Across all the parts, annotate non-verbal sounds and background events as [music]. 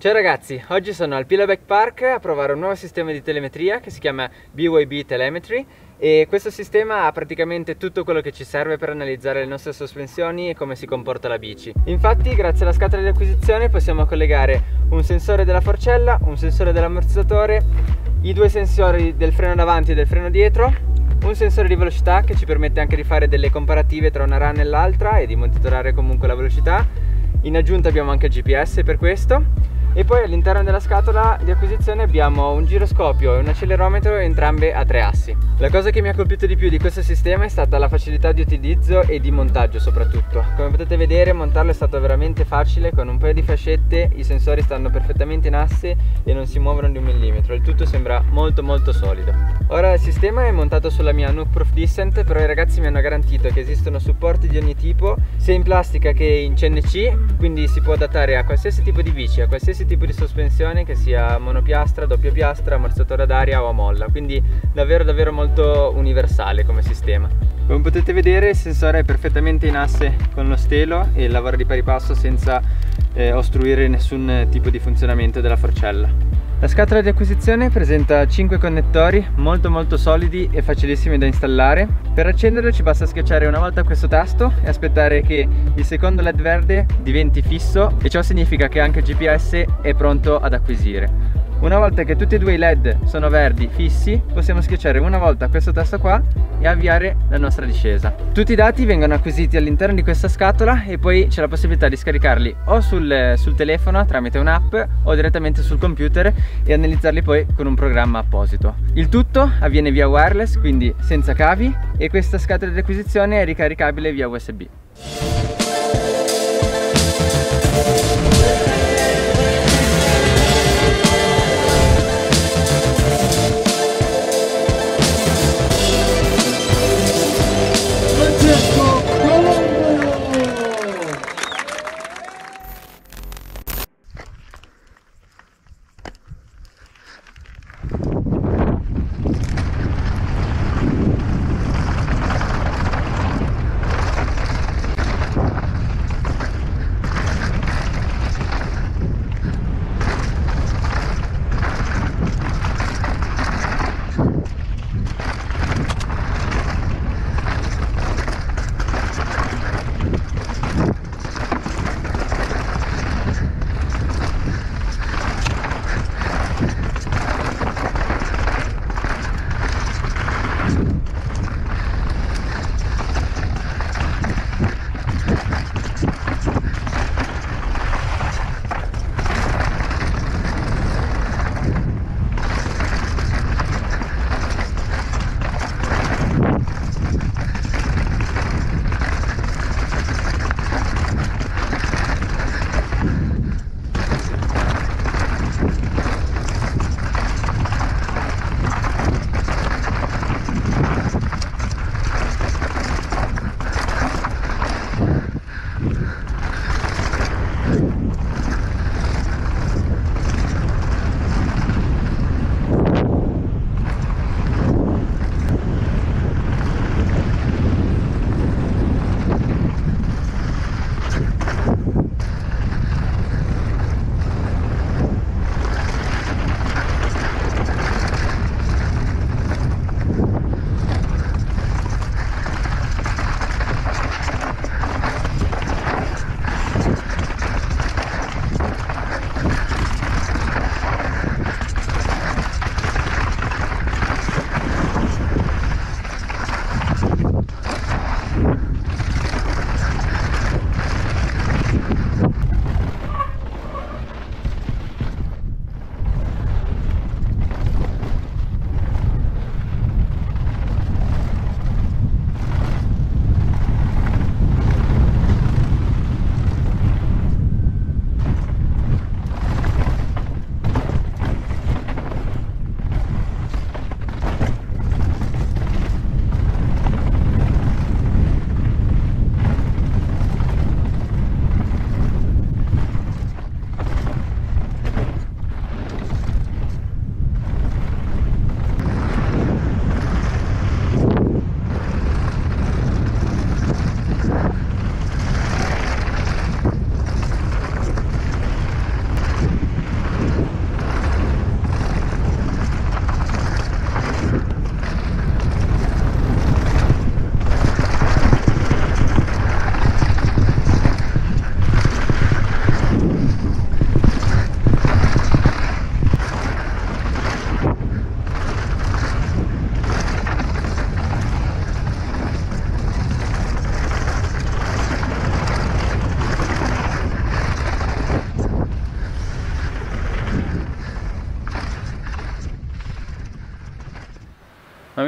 Ciao ragazzi, oggi sono al Pilabeck Park a provare un nuovo sistema di telemetria che si chiama BYB Telemetry e questo sistema ha praticamente tutto quello che ci serve per analizzare le nostre sospensioni e come si comporta la bici. Infatti grazie alla scatola di acquisizione possiamo collegare un sensore della forcella, un sensore dell'ammortizzatore, i due sensori del freno davanti e del freno dietro, un sensore di velocità che ci permette anche di fare delle comparative tra una run e l'altra e di monitorare comunque la velocità. In aggiunta abbiamo anche il GPS per questo e poi all'interno della scatola di acquisizione abbiamo un giroscopio e un accelerometro entrambe a tre assi. La cosa che mi ha colpito di più di questo sistema è stata la facilità di utilizzo e di montaggio soprattutto. Come potete vedere montarlo è stato veramente facile, con un paio di fascette i sensori stanno perfettamente in asse e non si muovono di un millimetro, il tutto sembra molto molto solido. Ora il sistema è montato sulla mia Nuke Proof Descent, però i ragazzi mi hanno garantito che esistono supporti di ogni tipo, sia in plastica che in CNC, quindi si può adattare a qualsiasi tipo di bici, a qualsiasi tipo di sospensione che sia monopiastra, doppia piastra, ammorzatore ad aria o a molla. Quindi davvero davvero molto universale come sistema. Come potete vedere il sensore è perfettamente in asse con lo stelo e lavora di pari passo senza eh, ostruire nessun tipo di funzionamento della forcella la scatola di acquisizione presenta 5 connettori molto molto solidi e facilissimi da installare. Per accenderlo ci basta schiacciare una volta questo tasto e aspettare che il secondo led verde diventi fisso e ciò significa che anche il GPS è pronto ad acquisire. Una volta che tutti e due i led sono verdi fissi possiamo schiacciare una volta questo tasto qua e avviare la nostra discesa. Tutti i dati vengono acquisiti all'interno di questa scatola e poi c'è la possibilità di scaricarli o sul, sul telefono tramite un'app o direttamente sul computer e analizzarli poi con un programma apposito. Il tutto avviene via wireless quindi senza cavi e questa scatola di acquisizione è ricaricabile via usb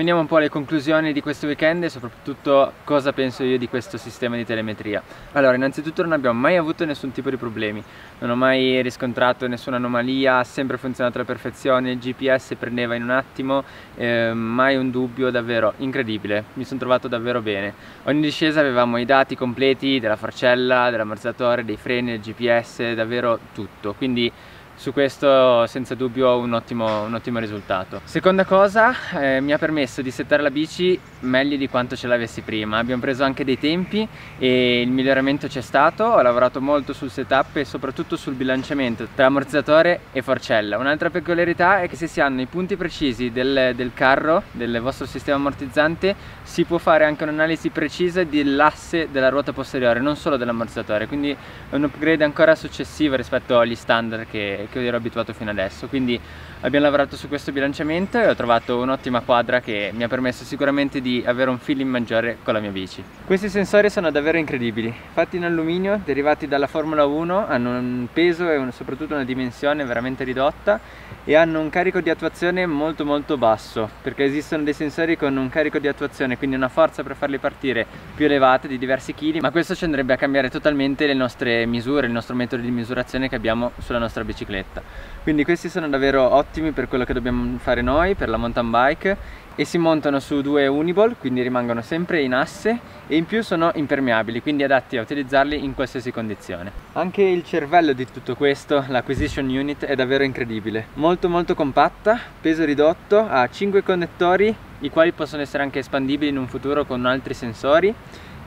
veniamo un po' alle conclusioni di questo weekend e soprattutto cosa penso io di questo sistema di telemetria. Allora, innanzitutto non abbiamo mai avuto nessun tipo di problemi, non ho mai riscontrato nessuna anomalia, ha sempre funzionato alla perfezione, il GPS prendeva in un attimo, eh, mai un dubbio, davvero incredibile, mi sono trovato davvero bene. Ogni discesa avevamo i dati completi della forcella, dell'ammorzatore, dei freni, del GPS, davvero tutto, quindi su questo senza dubbio un ottimo, un ottimo risultato. Seconda cosa, eh, mi ha permesso di settare la bici meglio di quanto ce l'avessi prima. Abbiamo preso anche dei tempi e il miglioramento c'è stato, ho lavorato molto sul setup e soprattutto sul bilanciamento tra ammortizzatore e forcella. Un'altra peculiarità è che se si hanno i punti precisi del, del carro, del vostro sistema ammortizzante, si può fare anche un'analisi precisa dell'asse della ruota posteriore, non solo dell'ammortizzatore, quindi è un upgrade ancora successivo rispetto agli standard che, che ero abituato fino adesso quindi abbiamo lavorato su questo bilanciamento e ho trovato un'ottima quadra che mi ha permesso sicuramente di avere un feeling maggiore con la mia bici. Questi sensori sono davvero incredibili. Fatti in alluminio derivati dalla Formula 1 hanno un peso e un, soprattutto una dimensione veramente ridotta e hanno un carico di attuazione molto molto basso perché esistono dei sensori con un carico di attuazione quindi una forza per farli partire più elevata di diversi chili ma questo ci andrebbe a cambiare totalmente le nostre misure il nostro metodo di misurazione che abbiamo sulla nostra bicicletta bicicletta quindi questi sono davvero ottimi per quello che dobbiamo fare noi per la mountain bike e si montano su due uniball quindi rimangono sempre in asse e in più sono impermeabili quindi adatti a utilizzarli in qualsiasi condizione. Anche il cervello di tutto questo l'acquisition unit è davvero incredibile. Molto molto compatta peso ridotto ha 5 connettori i quali possono essere anche espandibili in un futuro con altri sensori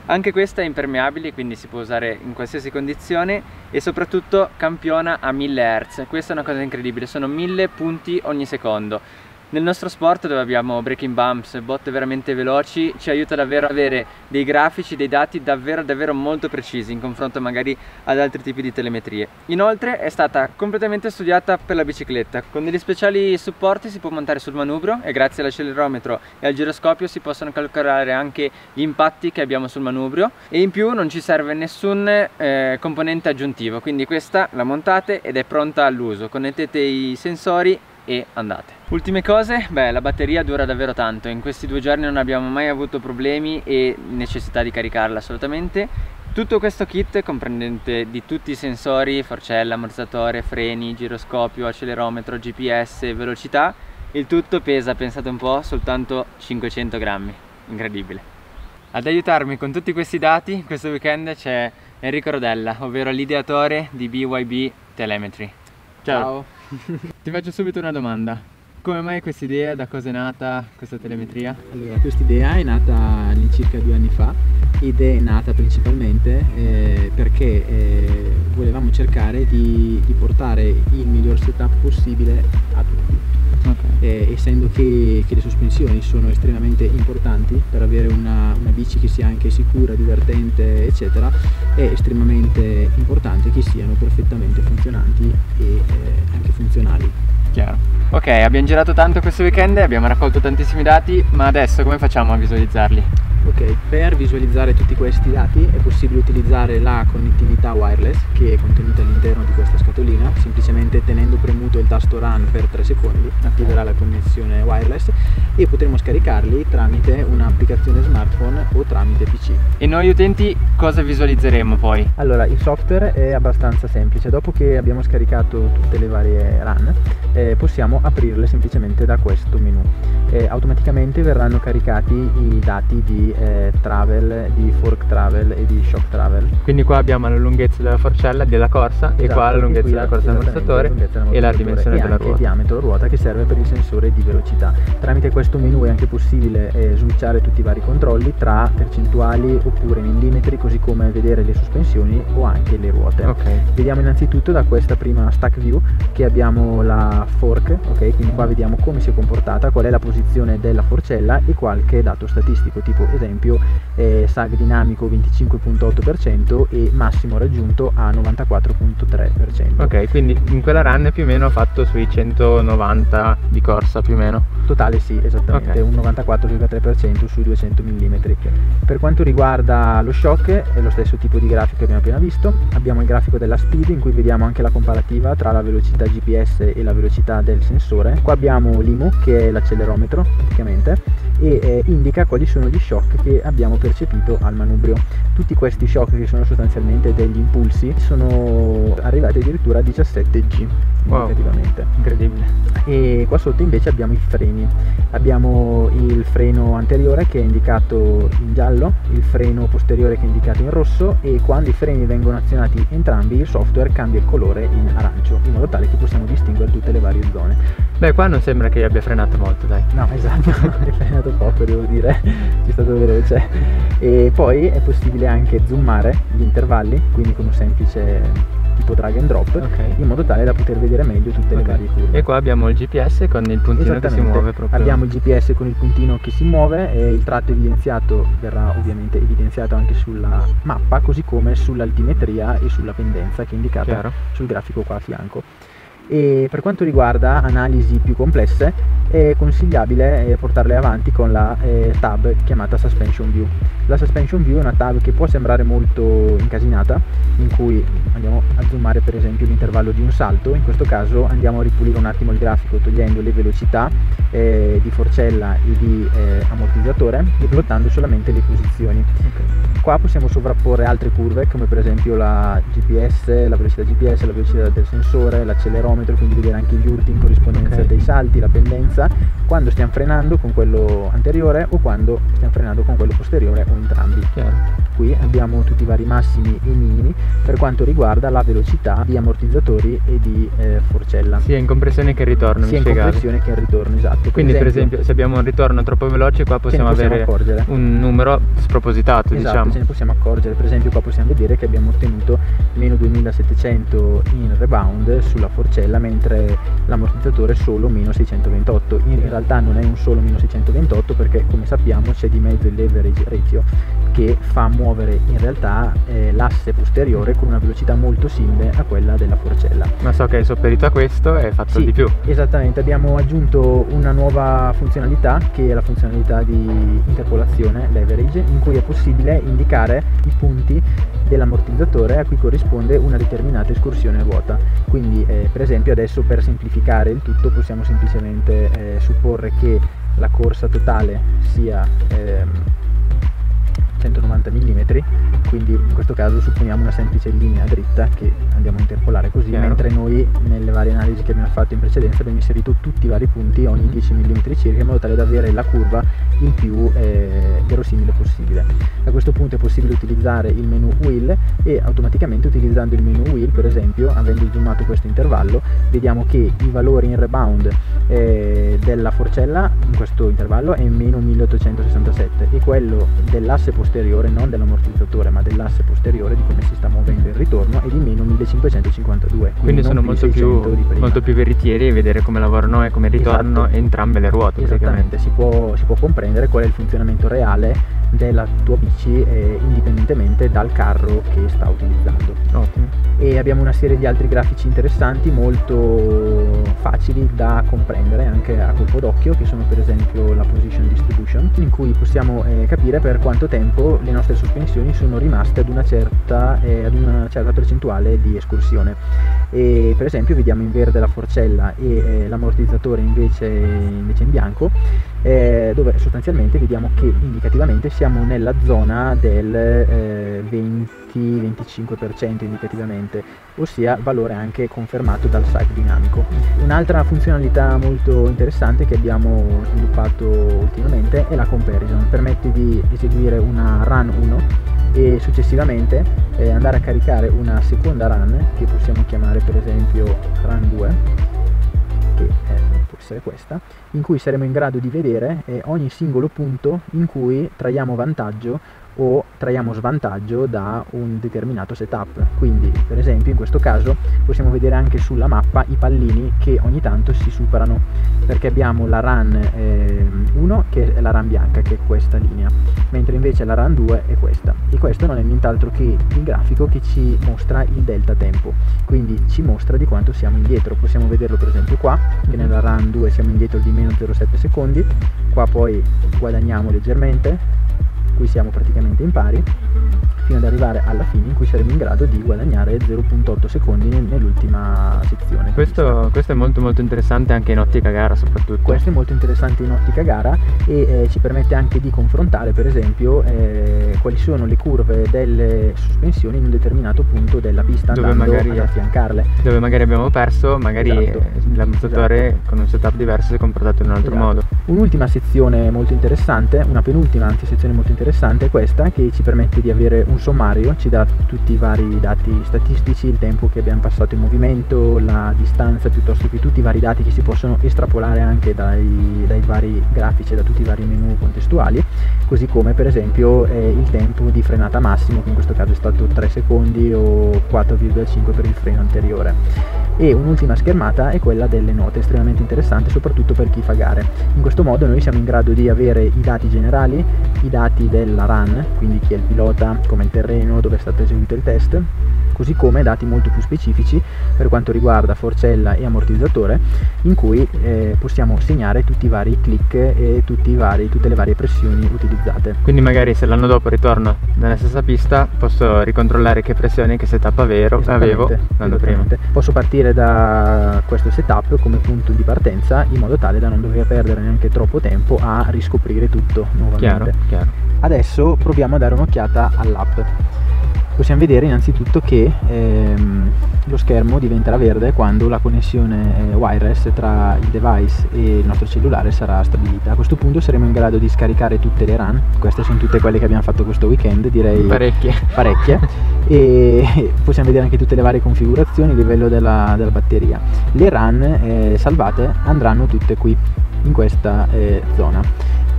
anche questa è impermeabile quindi si può usare in qualsiasi condizione e soprattutto campiona a 1000 Hz questa è una cosa incredibile sono 1000 punti ogni secondo nel nostro sport dove abbiamo breaking bumps, botte veramente veloci, ci aiuta davvero ad avere dei grafici, dei dati davvero davvero molto precisi in confronto magari ad altri tipi di telemetrie. Inoltre è stata completamente studiata per la bicicletta, con degli speciali supporti si può montare sul manubrio e grazie all'accelerometro e al giroscopio si possono calcolare anche gli impatti che abbiamo sul manubrio. E in più non ci serve nessun eh, componente aggiuntivo, quindi questa la montate ed è pronta all'uso, connettete i sensori e andate. Ultime cose, beh la batteria dura davvero tanto, in questi due giorni non abbiamo mai avuto problemi e necessità di caricarla assolutamente. Tutto questo kit comprendente di tutti i sensori, forcella, ammortizzatore, freni, giroscopio, accelerometro, GPS, velocità, il tutto pesa, pensate un po', soltanto 500 grammi, incredibile. Ad aiutarmi con tutti questi dati questo weekend c'è Enrico Rodella, ovvero l'ideatore di BYB Telemetry. Ciao! Ciao. [laughs] Ti faccio subito una domanda. Come mai questa idea? Da cosa è nata questa telemetria? Allora, questa idea è nata all'incirca due anni fa ed è nata principalmente eh, perché eh, volevamo cercare di, di portare il miglior setup possibile a tutti okay. eh, essendo che, che, le sospensioni sono estremamente importanti per avere una, una, bici che sia anche sicura, divertente eccetera è estremamente importante che siano perfettamente funzionanti e eh, anche funzionali chiaro ok abbiamo girato tanto questo weekend abbiamo raccolto tantissimi dati ma adesso come facciamo a visualizzarli? Ok, per visualizzare tutti questi dati è possibile utilizzare la connettività wireless che è contenuta all'interno di questa scatolina, semplicemente tenendo premuto il tasto Run per 3 secondi attiverà la connessione wireless e potremo scaricarli tramite un'applicazione smartphone o tramite PC. E noi utenti cosa visualizzeremo poi? Allora, il software è abbastanza semplice, dopo che abbiamo scaricato tutte le varie run eh, possiamo aprirle semplicemente da questo menu. Automaticamente verranno caricati i dati di eh, travel, di fork travel e di shock travel. Quindi qua abbiamo la lunghezza della forcella della corsa esatto, e qua la lunghezza della corsa dell'ammorzatore e la dimensione della ruota. il diametro ruota che serve per il sensore di velocità. Tramite questo menu è anche possibile eh, switchare tutti i vari controlli tra percentuali oppure millimetri così come vedere le sospensioni o anche le ruote. Okay. Vediamo innanzitutto da questa prima stack view che abbiamo la fork, ok? Quindi qua vediamo come si è comportata, qual è la posizione della forcella e qualche dato statistico tipo esempio eh, sag dinamico 25.8% e massimo raggiunto a 94.3%. Ok, quindi in quella run più o meno ho fatto sui 190 di corsa più o meno. Totale sì, esattamente, okay. un 94,3% sui 200 mm. Per quanto riguarda lo shock, è lo stesso tipo di grafico che abbiamo appena visto. Abbiamo il grafico della speed in cui vediamo anche la comparativa tra la velocità GPS e la velocità del sensore. Qua abbiamo l'IMU che è l'accelerometro praticamente e eh, indica quali sono gli shock che abbiamo percepito al manubrio. Tutti questi shock che sono sostanzialmente degli impulsi sono arrivati addirittura a 17 G wow. incredibile. E qua sotto invece abbiamo i freni. Abbiamo il freno anteriore che è indicato in giallo il freno posteriore che è indicato in rosso e quando i freni vengono azionati entrambi il software cambia il colore in arancio in modo tale che possiamo distinguere tutte le varie zone. Beh qua non sembra che abbia frenato molto dai. No esatto [laughs] frenato poco devo dire è stato veloce e poi è possibile anche zoomare gli intervalli quindi con un semplice tipo drag and drop okay. in modo tale da poter vedere meglio tutte okay. le varie curve. E qua abbiamo il GPS con il puntino che si muove proprio. Abbiamo il GPS con il puntino che si muove e il tratto evidenziato verrà ovviamente evidenziato anche sulla mappa così come sull'altimetria e sulla pendenza che è indicata Chiaro. sul grafico qua a fianco e per quanto riguarda analisi più complesse è consigliabile eh, portarle avanti con la eh, tab chiamata Suspension View. La Suspension View è una tab che può sembrare molto incasinata, in cui andiamo a zoomare per esempio l'intervallo di un salto, in questo caso andiamo a ripulire un attimo il grafico togliendo le velocità eh, di forcella e di eh, ammortizzatore e plottando solamente le posizioni. Okay. Qua possiamo sovrapporre altre curve come per esempio la GPS, la velocità GPS, la velocità del sensore, l'accelerometro, quindi vedere anche gli urti in corrispondenza okay. dei salti, la pendenza, quando stiamo frenando con quello anteriore o quando stiamo frenando con quello posteriore o entrambi. Chiaro. Qui abbiamo tutti i vari massimi e minimi per quanto riguarda la velocità di ammortizzatori e di eh, forcella. Sia in compressione che in ritorno. Sia in compressione che in ritorno, esatto. Per Quindi esempio, per esempio se abbiamo un ritorno troppo veloce qua possiamo, possiamo avere accorgere. un numero spropositato esatto, diciamo. ce ne possiamo accorgere. Per esempio qua possiamo vedere che abbiamo ottenuto meno 2700 in rebound sulla forcella mentre l'ammortizzatore solo meno 628. In realtà non è un solo meno 628 perché come sappiamo c'è di mezzo il leverage ratio che fa muovere in realtà eh, l'asse posteriore con una velocità molto simile a quella della forcella. Ma so che hai sopperito a questo e hai fatto sì, di più. Esattamente, abbiamo aggiunto una nuova funzionalità che è la funzionalità di interpolazione leverage in cui è possibile indicare i punti dell'ammortizzatore a cui corrisponde una determinata escursione a ruota. Quindi eh, per esempio adesso per semplificare il tutto possiamo semplicemente eh, supporre che la corsa totale sia ehm, 190 mm quindi in questo caso supponiamo una semplice linea dritta che andiamo a interpolare così Chiaro. mentre noi nelle varie analisi che abbiamo fatto in precedenza abbiamo inserito tutti i vari punti ogni 10 mm circa in modo tale da avere la curva il più eh, verosimile possibile a questo punto è possibile utilizzare il menu wheel e automaticamente utilizzando il menu wheel per esempio avendo zoomato questo intervallo vediamo che i valori in rebound eh, della forcella in questo intervallo è meno 1867 e quello dell'asse posteriore posteriore, non dell'ammortizzatore ma dell'asse posteriore di come si sta muovendo il ritorno è di meno 1552. Quindi, quindi sono molto più, molto più, veritieri e vedere come lavorano e come ritornano esatto. entrambe le ruote. Esattamente, si può, si può, comprendere qual è il funzionamento reale della tua bici eh, indipendentemente dal carro che sta utilizzando. Ottimo. E abbiamo una serie di altri grafici interessanti molto facili da comprendere anche a colpo d'occhio che sono per esempio la position distribution in cui possiamo eh, capire per quanto tempo le nostre sospensioni sono rimaste ad una certa, eh, ad una certa percentuale di escursione. E per esempio vediamo in verde la forcella e eh, l'ammortizzatore invece, invece in bianco eh, dove sostanzialmente vediamo che indicativamente siamo nella zona del eh, 20-25% indicativamente, ossia valore anche confermato dal site dinamico. Un'altra funzionalità molto interessante che abbiamo sviluppato ultimamente è la comparison, permette di eseguire una run 1 e successivamente eh, andare a caricare una seconda run che possiamo chiamare per esempio run 2 che eh, può essere questa, in cui saremo in grado di vedere eh, ogni singolo punto in cui traiamo vantaggio o traiamo svantaggio da un determinato setup. Quindi, per esempio, in questo caso possiamo vedere anche sulla mappa i pallini che ogni tanto si superano, perché abbiamo la run eh, 1 che è la run bianca, che è questa linea, mentre invece la run 2 è questa. E questo non è nient'altro che il grafico che ci mostra il delta tempo, quindi ci mostra di quanto siamo indietro. Possiamo vederlo per esempio qua, che nella run 2 siamo indietro di meno 0,7 secondi, qua poi guadagniamo leggermente, qui siamo praticamente in pari fino ad arrivare alla fine in cui saremo in grado di guadagnare 0.8 secondi nell'ultima sezione. Questo, questo, è molto molto interessante anche in ottica gara soprattutto. Questo è molto interessante in ottica gara e eh, ci permette anche di confrontare per esempio eh, quali sono le curve delle sospensioni in un determinato punto della pista dove magari, affiancarle. Dove magari abbiamo perso, magari esatto. l'amministratore esatto. con un setup diverso si è comportato in un altro esatto. modo. Un'ultima sezione molto interessante, una penultima anzi sezione molto interessante è questa che ci permette di avere un sommario, ci dà tutti i vari dati statistici, il tempo che abbiamo passato in movimento, la distanza piuttosto che tutti i vari dati che si possono estrapolare anche dai, dai vari grafici da tutti i vari menu contestuali, così come per esempio eh, il tempo di frenata massimo che in questo caso è stato 3 secondi o 4,5 per il freno anteriore e un'ultima schermata è quella delle note, estremamente interessante soprattutto per chi fa gare. In questo modo noi siamo in grado di avere i dati generali, i dati della run, quindi chi è il pilota, come il terreno, dove è stato eseguito il test, così come dati molto più specifici per quanto riguarda forcella e ammortizzatore in cui eh, possiamo segnare tutti i vari click e vari, tutte le varie pressioni utilizzate. Quindi magari se l'anno dopo ritorno nella stessa pista posso ricontrollare che pressione, che setup avevo l'anno prima. Posso partire da questo setup come punto di partenza in modo tale da non dover perdere neanche troppo tempo a riscoprire tutto nuovamente. Chiaro, chiaro. Adesso proviamo a dare un'occhiata all'app possiamo vedere innanzitutto che ehm, lo schermo diventerà verde quando la connessione eh, wireless tra il device e il nostro cellulare sarà stabilita. A questo punto saremo in grado di scaricare tutte le run, queste sono tutte quelle che abbiamo fatto questo weekend, direi parecchie, parecchie. E possiamo vedere anche tutte le varie configurazioni a livello della, della batteria. Le run eh, salvate andranno tutte qui in questa eh, zona.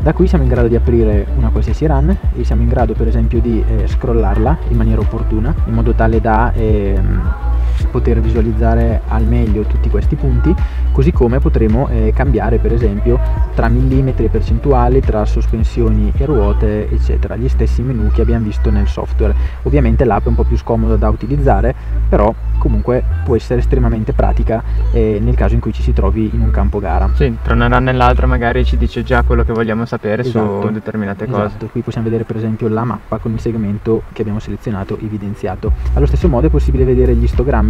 Da qui siamo in grado di aprire una qualsiasi run e siamo in grado per esempio di eh, scrollarla in maniera opportuna in modo tale da ehm, poter visualizzare al meglio tutti questi punti così come potremo eh, cambiare per esempio tra millimetri e percentuali tra sospensioni e ruote eccetera. Gli stessi menu che abbiamo visto nel software. Ovviamente l'app è un po' più scomoda da utilizzare però comunque può essere estremamente pratica eh, nel caso in cui ci si trovi in un campo gara. Sì tra una run e l'altra magari ci dice già quello che vogliamo sapere esatto, su determinate esatto. cose qui possiamo vedere per esempio la mappa con il segmento che abbiamo selezionato evidenziato. Allo stesso modo è possibile vedere gli istogrammi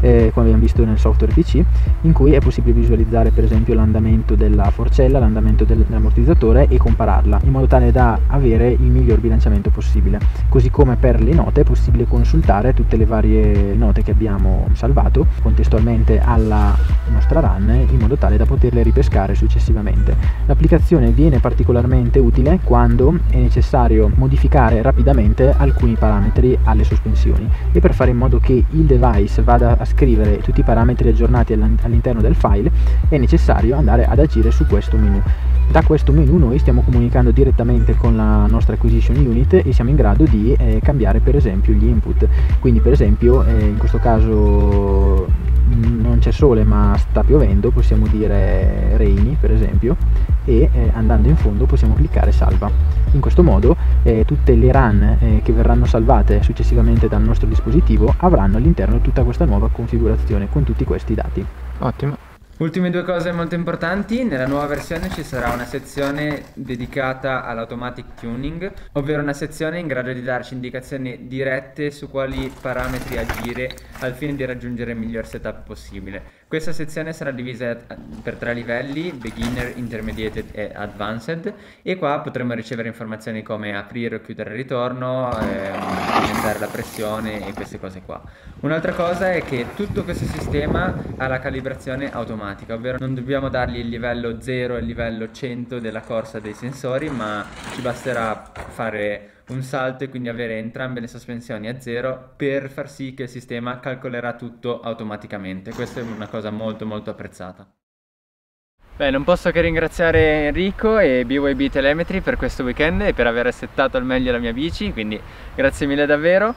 eh, come abbiamo visto nel software PC in cui è possibile visualizzare per esempio l'andamento della forcella, l'andamento dell'ammortizzatore e compararla in modo tale da avere il miglior bilanciamento possibile. Così come per le note è possibile consultare tutte le varie note che abbiamo salvato contestualmente alla nostra run in modo tale da poterle ripescare successivamente. L'applicazione viene particolarmente utile quando è necessario modificare rapidamente alcuni parametri alle sospensioni e per fare in modo che il device vada a scrivere tutti i parametri aggiornati all'interno del file è necessario andare ad agire su questo menu da questo menu noi stiamo comunicando direttamente con la nostra acquisition unit e siamo in grado di eh, cambiare per esempio gli input. Quindi per esempio eh, in questo caso mm, non c'è sole ma sta piovendo possiamo dire rainy per esempio e eh, andando in fondo possiamo cliccare salva. In questo modo eh, tutte le run eh, che verranno salvate successivamente dal nostro dispositivo avranno all'interno tutta questa nuova configurazione con tutti questi dati. Ottimo Ultime due cose molto importanti, nella nuova versione ci sarà una sezione dedicata all'automatic tuning, ovvero una sezione in grado di darci indicazioni dirette su quali parametri agire al fine di raggiungere il miglior setup possibile. Questa sezione sarà divisa per tre livelli, beginner, intermediate e advanced e qua potremo ricevere informazioni come aprire o chiudere il ritorno, ehm, aumentare la pressione e queste cose qua. Un'altra cosa è che tutto questo sistema ha la calibrazione automatica, ovvero non dobbiamo dargli il livello 0 e il livello 100 della corsa dei sensori, ma ci basterà fare un salto e quindi avere entrambe le sospensioni a zero per far sì che il sistema calcolerà tutto automaticamente. Questa è una cosa molto molto apprezzata. Beh, non posso che ringraziare Enrico e BYB Telemetry per questo weekend e per aver settato al meglio la mia bici, quindi grazie mille davvero.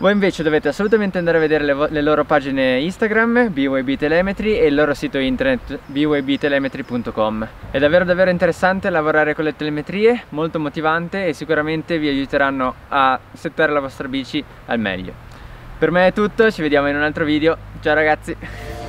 Voi invece dovete assolutamente andare a vedere le, le loro pagine Instagram, BYB Telemetry e il loro sito internet bybtelemetry.com. È davvero davvero interessante lavorare con le telemetrie, molto motivante e sicuramente vi aiuteranno a settare la vostra bici al meglio. Per me è tutto, ci vediamo in un altro video, ciao ragazzi!